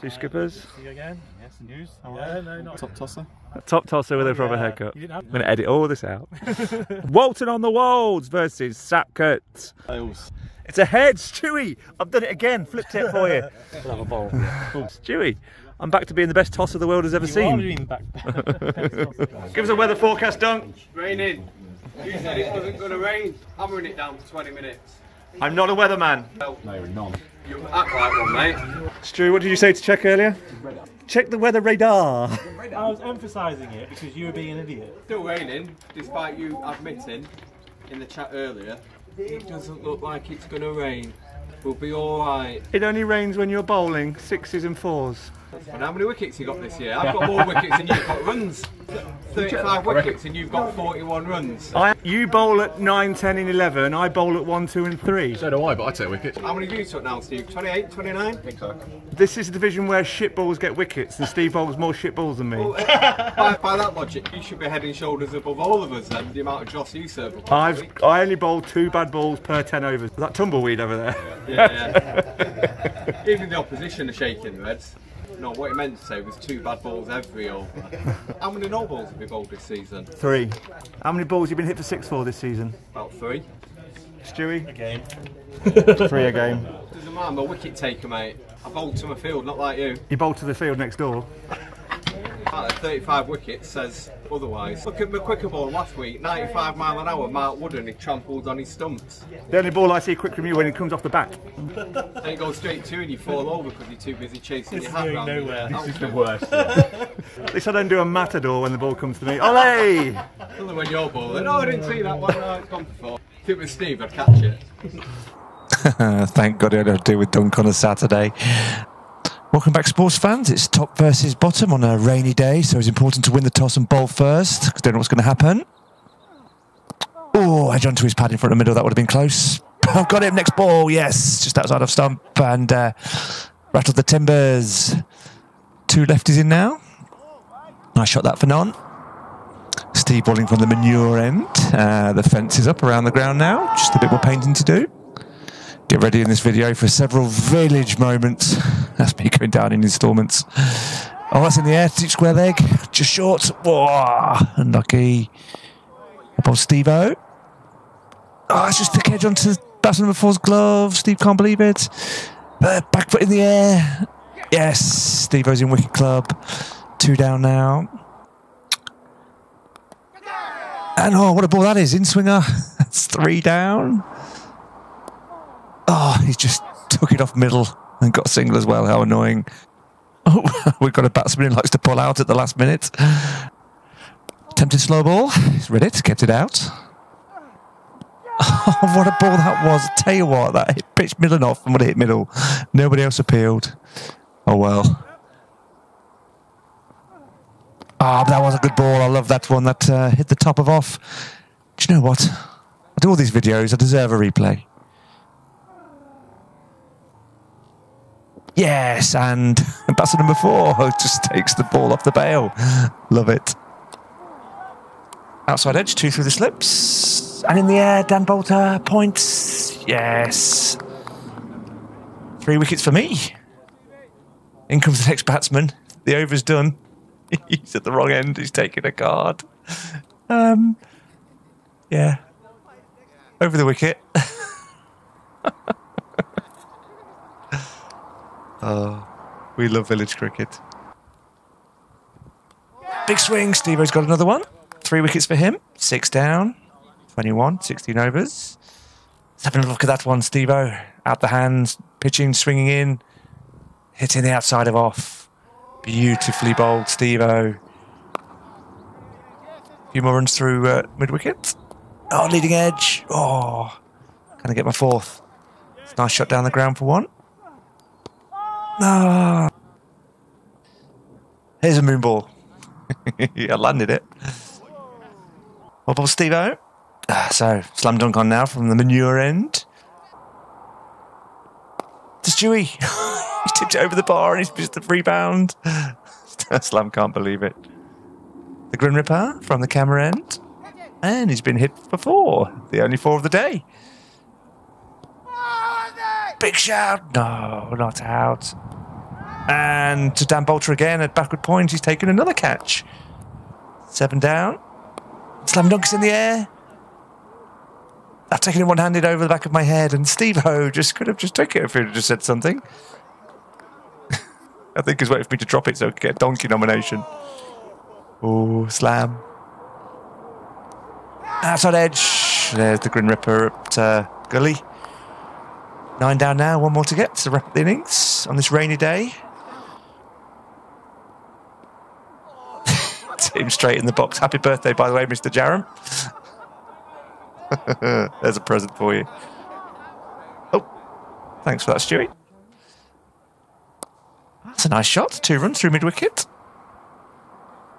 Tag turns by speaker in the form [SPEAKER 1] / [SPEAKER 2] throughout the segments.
[SPEAKER 1] Two skippers.
[SPEAKER 2] See you again.
[SPEAKER 3] Yes, news.
[SPEAKER 2] Yeah, no, not
[SPEAKER 3] Top tosser.
[SPEAKER 1] A top tosser with a oh, proper
[SPEAKER 2] yeah.
[SPEAKER 1] haircut.
[SPEAKER 2] You didn't have-
[SPEAKER 1] I'm going to edit all this out. Walton on the Wolds versus Sapcote.
[SPEAKER 3] Wales.
[SPEAKER 1] It's a head, Stuey. I've done it again. Flipped it for you.
[SPEAKER 2] We'll have a bowl.
[SPEAKER 1] Stuey, I'm back to being the best tosser the world has ever
[SPEAKER 2] You
[SPEAKER 1] seen.
[SPEAKER 2] doing back.
[SPEAKER 1] Give us a weather forecast, Dunc.
[SPEAKER 4] Raining. You said it wasn't going to rain. Hammering it down for 20 minutes.
[SPEAKER 1] I'm not a weatherman.
[SPEAKER 3] No, none.
[SPEAKER 4] You act like one, mate.
[SPEAKER 1] Stuey, what did you say to check earlier? Check the weather radar.
[SPEAKER 2] I was emphasising it because you were being an idiot.
[SPEAKER 4] Still raining, despite you admitting in the chat earlier. It doesn't look like it's going to rain. We'll be alright.
[SPEAKER 1] It only rains when you're bowling, sixes and fours.
[SPEAKER 4] And how many wickets you got this year? I've got more wickets than you've got runs. 35 wickets and you've got 41 runs.
[SPEAKER 1] I, you bowl at 9, 10 and 11, I bowl at 1, 2 and 3.
[SPEAKER 3] So do I, but I take wickets.
[SPEAKER 4] How many have you took now, Steve? 28, 29?
[SPEAKER 3] I think so.
[SPEAKER 1] This is a division where shit balls get wickets and Steve bowls more shit balls than me.
[SPEAKER 4] Uh, by, by that logic, you should be head and shoulders above all of us then, the amount of dross you serve. above
[SPEAKER 1] I've
[SPEAKER 4] me.
[SPEAKER 1] I only bowl two bad balls per 10 overs. That tumbleweed over there.
[SPEAKER 4] Yeah, yeah. Even the opposition are shaking their heads. No, what he meant to say was two bad balls every over. How many no balls have you bowled this season?
[SPEAKER 1] Three. How many balls have you been hit for six for this season?
[SPEAKER 4] About three.
[SPEAKER 1] Stuey?
[SPEAKER 2] Game.
[SPEAKER 1] Three a game.
[SPEAKER 4] Doesn't matter, I'm a wicket taker, mate. I bowled to my field, not like you.
[SPEAKER 1] You bowl to the field next door.
[SPEAKER 4] Out of 35 wickets says otherwise. Look at my quicker ball last week, 95 mile an hour, Mark Wooden, he trampled on his stumps.
[SPEAKER 1] The only ball I see quick from you when it comes off the bat.
[SPEAKER 4] And it goes straight to you and you fall over because you're too busy chasing your hat
[SPEAKER 2] going nowhere.
[SPEAKER 4] This is
[SPEAKER 3] The worst.
[SPEAKER 1] At least I don't do a matador when the ball comes to me. Olé!
[SPEAKER 4] Only when you're bowling. Oh, I didn't see that one. No, it's gone before. If it was Steve, I'd catch it.
[SPEAKER 5] Thank God I don't deal with Dunc on a Saturday. Welcome back, sports fans. It's top versus bottom on a rainy day, so it's important to win the toss and bowl first because don't know what's going to happen. Oh, edge onto his pad in front of the middle. That would have been close. I've got him. Next ball. Yes, just outside of stump and uh, rattled the timbers. Two lefties in now. Nice shot that for none. Steve bowling from the manure end. Uh, the fence is up around the ground now. Just a bit more painting to do. Get ready in this video for several village moments. That's me going down in instalments. Oh, that's in the air. Deep square leg. Just short. Whoa. Unlucky. Above Steve O. Oh, it's just thick edge onto batsman number four's glove. Steve can't believe it. Uh, back foot in the air. Yes. Steve O's in wicket club. Two down now. And oh, what a ball that is. In swinger. That's three down. Oh, he just took it off middle and got a single as well. How annoying. Oh, we've got a batsman who likes to pull out at the last minute. Tempted slow ball. He's read it, kept it out. Oh, what a ball that was. Tell you what, that hit pitch middle and off and would have hit middle. Nobody else appealed. Oh well. Ah, but that was a good ball. I love that one. That uh, hit the top of off. Do you know what? I do all these videos. I deserve a replay. Yes, and ambassador number four just takes the ball off the bail. Love it. Outside edge, two through the slips. And in the air, Dan Bolter, points. Yes. Three wickets for me. In comes the next batsman. The over's done. He's at the wrong end. He's taking a card. Um, yeah. Over the wicket. Oh, we love village cricket. Big swing. Steve O's got another one. Three wickets for him. Six down. 21, 16 overs. Let's have a look at that one, Steve O. Out the hands, pitching, swinging in, hitting the outside of off. Beautifully bowled, Steve O. A few more runs through uh, mid wicket. Oh, leading edge. Oh, can I get my fourth? It's a nice shot down the ground for one. No. Here's a moon ball. I landed it. What ball, Steve O? Ah, So, er slam Dunc on now from the manure end. To er Stuey. he tipped it over the bar and he's missed the rebound. slam can't believe it. The Grin Ripper from the camera end. And he's been hit for four. The only four of the day. Big shout. No, not out. And to Dan Bolter again at backward point, he's taken another catch. Seven down. Slam Dunc's in the air. I've taken it one handed over the back of my head, and Steve O just could have just took it if he'd just said something. I think he's waiting for me to drop it so I could get a donkey nomination. Oh, slam. Outside edge. There's the Grin Ripper at uh, Gully. Nine down now, one more to get to wrap the innings on this rainy day. Team straight in the box. Happy birthday, by the way, Mr. Jaram. There's a present for you. Oh, thanks for that, Stuey. That's a nice shot. Two runs through mid wicket.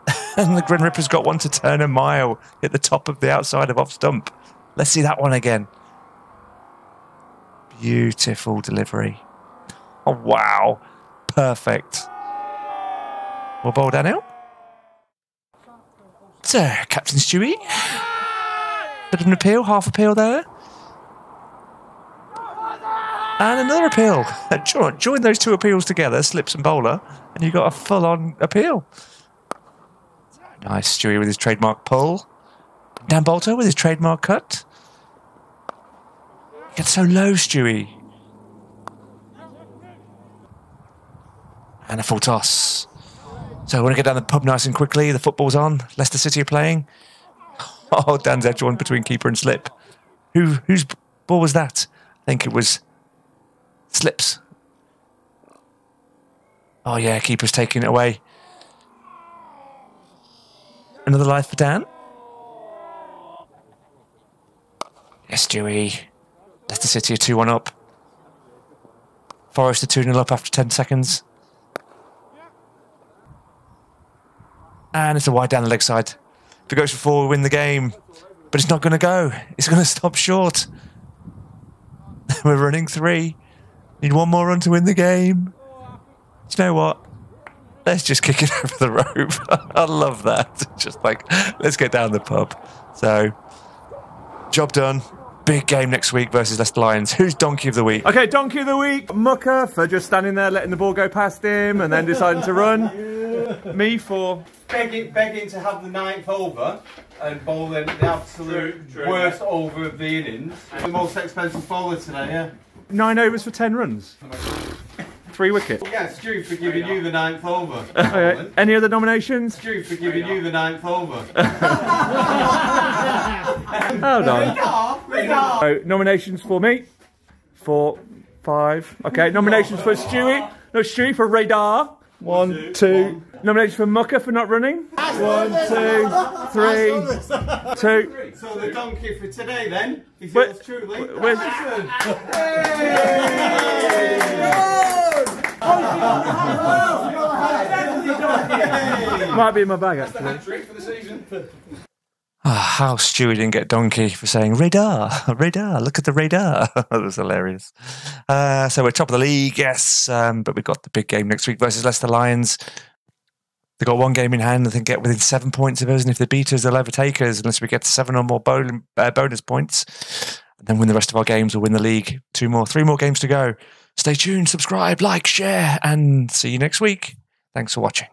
[SPEAKER 5] and the Grin Ripper's got one to turn a mile, hit the top of the outside of off stump. Let's see that one again. Beautiful delivery. Oh, wow. Perfect. Well bowled Daniel. So, Captain Stuey. Bit of an appeal, half appeal there. And another appeal. Join, join those two appeals together, slips and bowler, and you've got a full on appeal. Nice, Stuey with his trademark pull. Dan Bolter with his trademark cut. Gets so low, Stuey. And a full toss. So I want to get down the pub nice and quickly. The football's on. Leicester City are playing. Oh, Dan's edge one between keeper and slip. Who whose ball was that? I think it was Slips. Oh yeah, keeper's taking it away. Another life for Dan. Yes, Stuey. Leicester City are 2 1 up. Forest are 2 0 up after 10 seconds. And it's a wide down the leg side. If it goes for four, we win the game. But it's not going to go. It's going to stop short. We're running three. Need one more run to win the game. Do you know what? Let's just kick it over the rope. I love that. Just like, let's get down the pub. So, job done. Big game next week versus Leicester Lions. Who's donkey of the week?
[SPEAKER 1] Okay, donkey of the week. Mucker for just standing there, letting the ball go past him, and then deciding to run. Me for
[SPEAKER 4] begging, begging to have the ninth over and bowling the absolute worst over of the innings. The most expensive bowler today, yeah.
[SPEAKER 1] nine overs for ten runs. Three wickets.
[SPEAKER 4] Yeah, Stu for giving you the ninth over.
[SPEAKER 1] Okay, uh, any other nominations?
[SPEAKER 4] Stu for giving you the ninth over.
[SPEAKER 1] Hold on. So, nominations for me. Four, five. Okay, nominations for Stuey. No, Stuey for radar. One, two. Nominations for Mucker for not running. One, two, three, two.
[SPEAKER 4] So the donkey for today then is
[SPEAKER 1] Wait,
[SPEAKER 4] yours truly.
[SPEAKER 1] wait. Might be in my bag actually.
[SPEAKER 5] Ah, how Stuey didn't get donkey for saying radar, radar. Look at the radar. that was hilarious. Uh, so we're top of the league, yes, um, but we've got the big game next week versus Leicester Lions. They've got one game in hand. I think get within seven points of us, and if they beat us, they'll overtake us unless we get seven or more bon- uh, bonus points. And then win the rest of our games, we'll win the league. Two more, three more games to go. Stay tuned, subscribe, like, share, and see you next week. Thanks for watching.